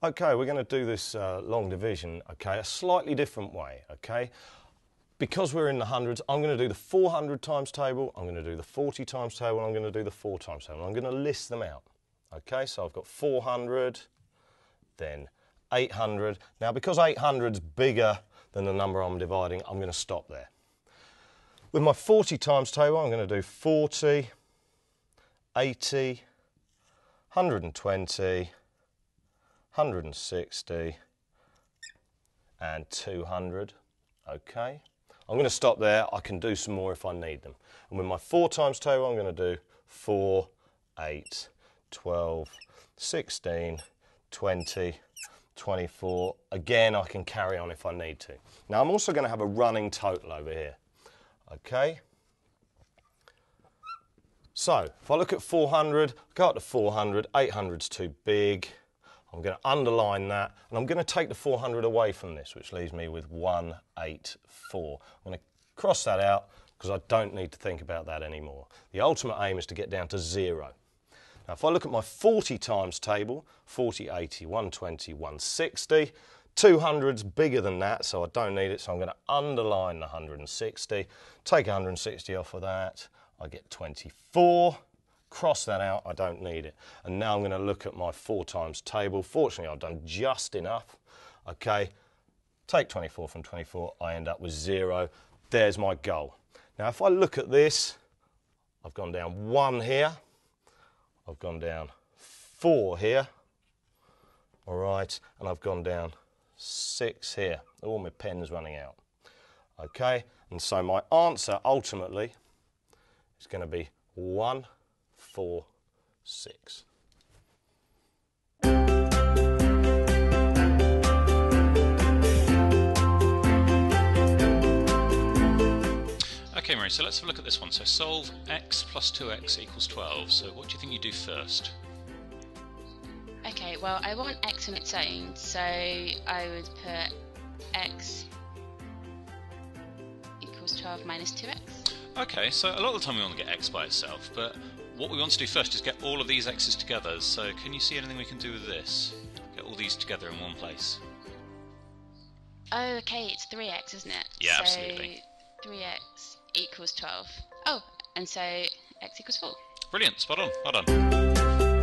Okay, we're going to do this uh, long division, okay, a slightly different way, okay? Because we're in the hundreds, I'm going to do the 400 times table, I'm going to do the 40 times table, I'm going to do the 4 times table. I'm going to list them out, okay? So I've got 400, then 800. Now, because 800's bigger than the number I'm dividing, I'm going to stop there. With my 40 times table, I'm going to do 40, 80, 120, 160 and 200. Okay. I'm going to stop there. I can do some more if I need them. And with my 4 times table, I'm going to do 4, 8, 12, 16, 20, 24. Again, I can carry on if I need to. Now, I'm also going to have a running total over here. Okay. So, if I look at 400, go up to 400, 800's too big. I'm going to underline that, and I'm going to take the 400 away from this, which leaves me with 184. I'm going to cross that out because I don't need to think about that anymore. The ultimate aim is to get down to zero. Now, if I look at my 40 times table, 40, 80, 120, 160, 200's bigger than that, so I don't need it, so I'm going to underline the 160, take 160 off of that, I get 24 cross that out, I don't need it. And now I'm going to look at my four times table. Fortunately, I've done just enough. Okay, take 24 from 24, I end up with zero. There's my goal. Now, if I look at this, I've gone down one here, I've gone down four here, all right, and I've gone down six here. All my pens running out. Okay, and so my answer ultimately is going to be one four, six. Okay, Mary, so let's have a look at this one. So solve x plus 2x equals 12. So what do you think you do first? Okay, well, I want x on its own, so I would put x equals 12 minus 2x. Okay, so a lot of the time we want to get x by itself, but what we want to do first is get all of these x's together. So can you see anything we can do with this? Get all these together in one place. Oh, okay, it's 3x, isn't it? Yeah, so absolutely. 3x equals 12. Oh, and so x equals 4. Brilliant, spot on, well done.